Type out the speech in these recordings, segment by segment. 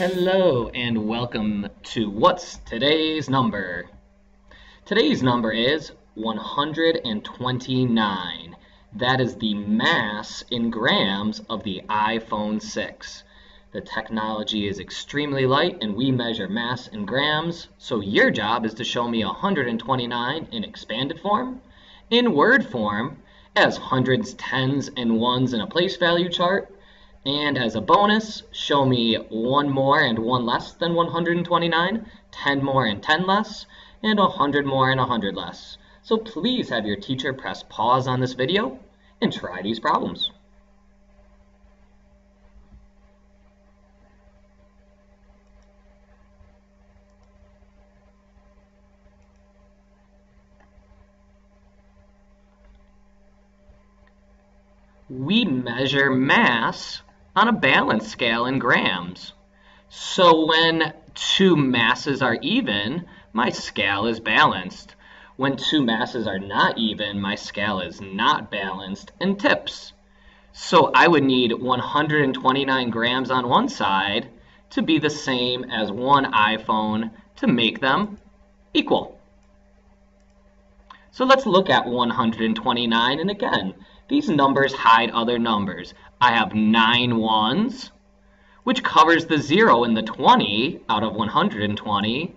Hello and welcome to What's Today's Number? Today's number is 129. That is the mass in grams of the iPhone 6. The technology is extremely light and we measure mass in grams, so your job is to show me 129 in expanded form, in word form, as hundreds, tens, and ones in a place value chart, and as a bonus, show me one more and one less than 129, 10 more and 10 less, and 100 more and 100 less. So please have your teacher press pause on this video and try these problems. We measure mass on a balance scale in grams. So when two masses are even, my scale is balanced. When two masses are not even, my scale is not balanced and tips. So I would need 129 grams on one side to be the same as one iPhone to make them equal. So let's look at 129 and again, these numbers hide other numbers. I have nine ones, which covers the 0 in the 20 out of 120,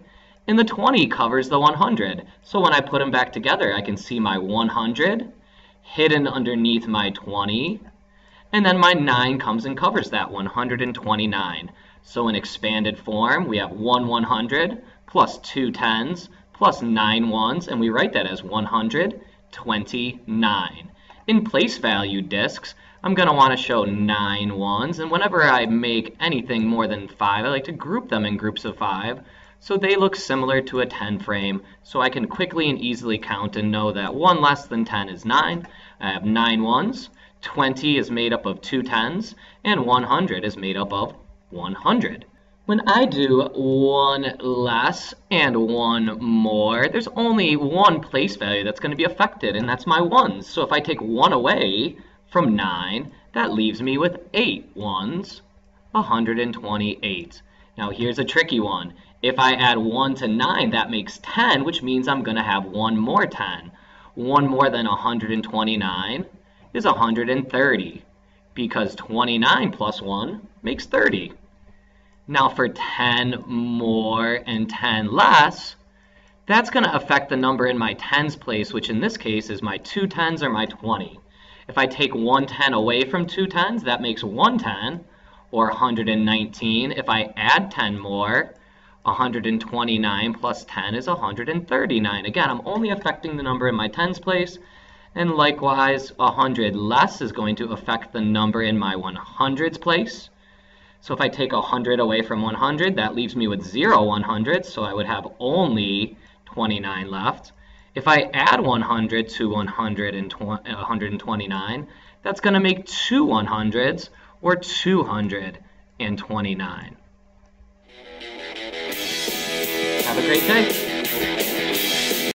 and the 20 covers the 100. So when I put them back together, I can see my 100 hidden underneath my 20, and then my 9 comes and covers that 129. So in expanded form, we have 1 100 plus 2 tens plus 9 ones, and we write that as 129. In place value discs, I'm going to want to show nine ones, and whenever I make anything more than five, I like to group them in groups of five, so they look similar to a 10 frame, so I can quickly and easily count and know that one less than 10 is nine. I have nine ones, 20 is made up of two tens, and 100 is made up of 100. When I do one less and one more, there's only one place value that's going to be affected, and that's my ones. So if I take one away, from 9, that leaves me with 8 ones, 128. Now here's a tricky one. If I add 1 to 9, that makes 10, which means I'm going to have one more 10. One more than 129 is 130, because 29 plus 1 makes 30. Now for 10 more and 10 less, that's going to affect the number in my tens place, which in this case is my 2 tens or my 20. If I take 110 away from two tens, that makes 110, or 119. If I add 10 more, 129 plus 10 is 139. Again, I'm only affecting the number in my tens place, and likewise, 100 less is going to affect the number in my 100s place. So if I take 100 away from 100, that leaves me with 0 100s, so I would have only 29 left. If I add 100 to 129, uh, that's going to make two 100s, or 229. Have a great day.